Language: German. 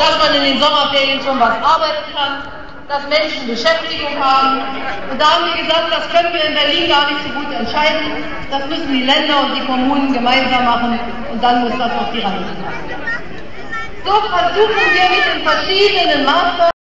dass man in den Sommerferien schon was arbeiten kann, dass Menschen Beschäftigung haben. Und da haben wir gesagt, das können wir in Berlin gar nicht so gut entscheiden. Das müssen die Länder und die Kommunen gemeinsam machen und dann muss das auf die Reihe kommen. So versuchen wir mit den verschiedenen Maßnahmen